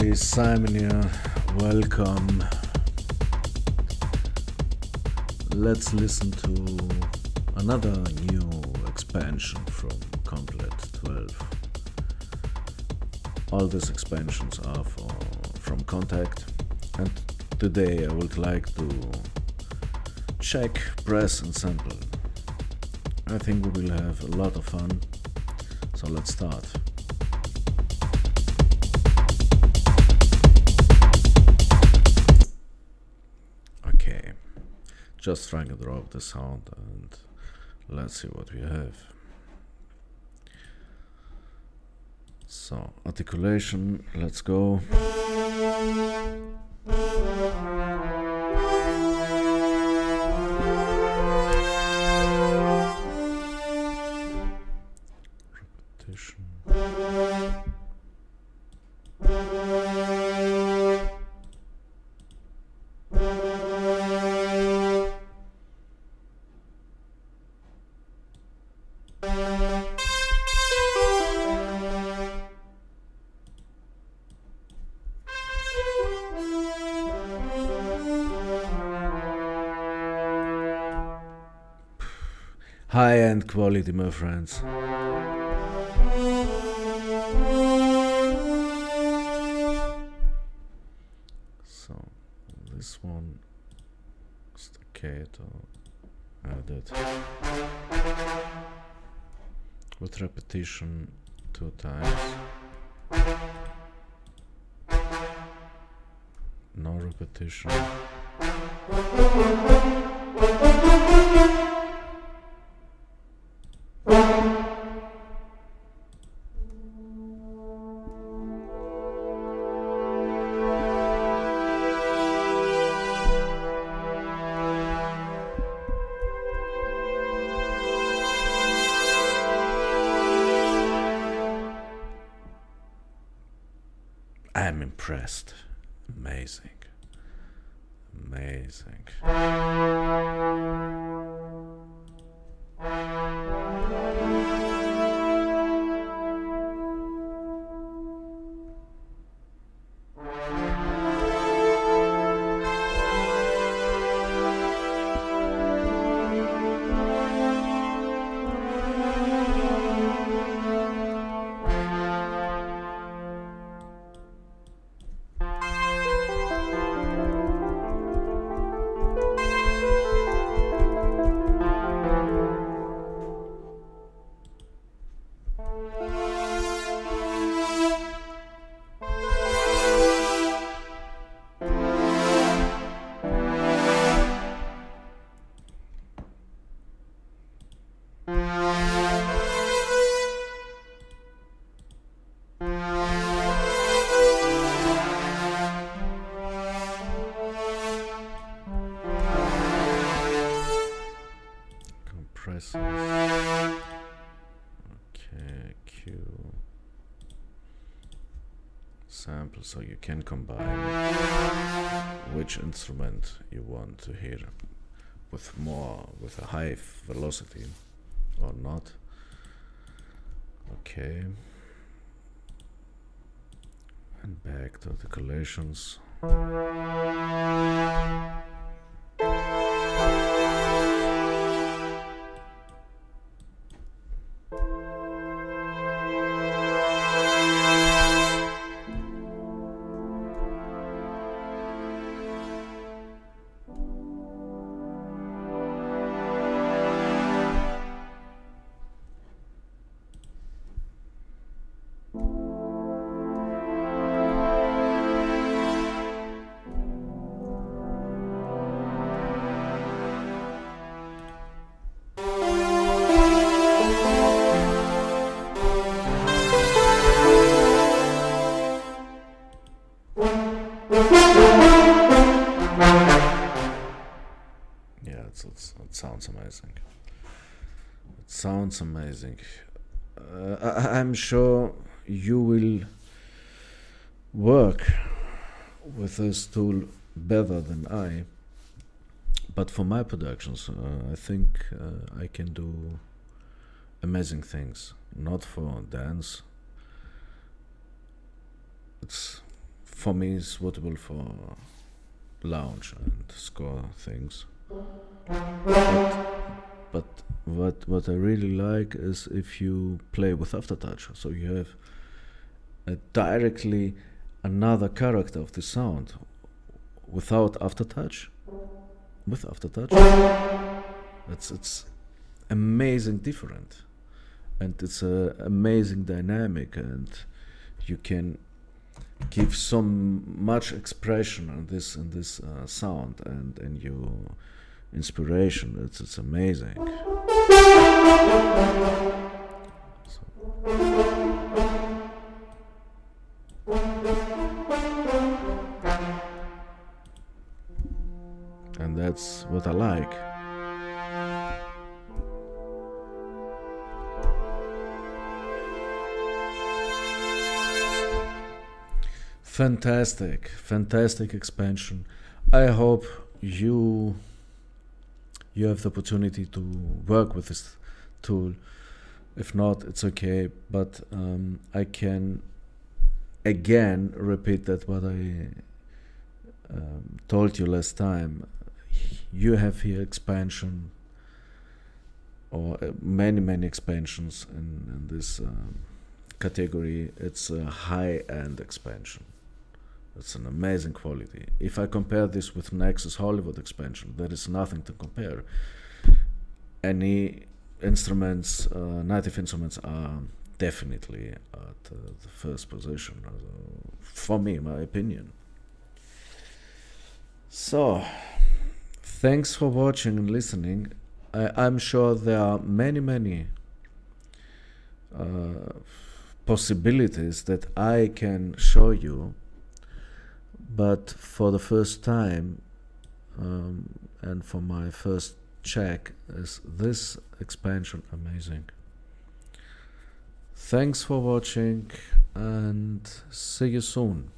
everybody, Simon here. Welcome. Let's listen to another new expansion from Komplete 12. All these expansions are for, from Kontakt, and today I would like to check, Brass Ensemble. I think we will have a lot of fun, so let's start. Just drag and drop the sound and let's see what we have. So, articulation, let's go. High end quality, my friends. So, this one staccato added with repetition two times. No repetition. I'm impressed. Amazing. Amazing. Compressors. Okay, Q. Sample so you can combine which instrument you want to hear with more, with a high velocity or not. Okay. And back to articulations. Yeah, it's, it's, it sounds amazing. It sounds amazing. Uh, I, I'm sure you will work with this tool better than I. But for my productions, uh, I think uh, I can do amazing things. Not for dance. It's for me is suitable for lounge and score things. But, but what what I really like is if you play with aftertouch, so you have directly another character of the sound without aftertouch, with aftertouch. It's it's amazing different, and it's a amazing dynamic, and you can give so much expression on this in this uh, sound and and your inspiration. It's it's amazing. So. And that's what I like. Fantastic, fantastic expansion. I hope you you have the opportunity to work with this tool. If not, it's okay. But um, I can again repeat that what I um, told you last time. You have here expansion or uh, many many expansions in, in this um, category. It's a high end expansion. It's an amazing quality. If I compare this with Nexus Hollywood expansion, there is nothing to compare. Any instruments, uh, native instruments are definitely at uh, the first position, uh, for me, my opinion. So, thanks for watching and listening. I, am sure there are many, many uh, possibilities that I can show you, but for the first time um, and for my first check, is this expansion amazing? Thanks for watching and see you soon.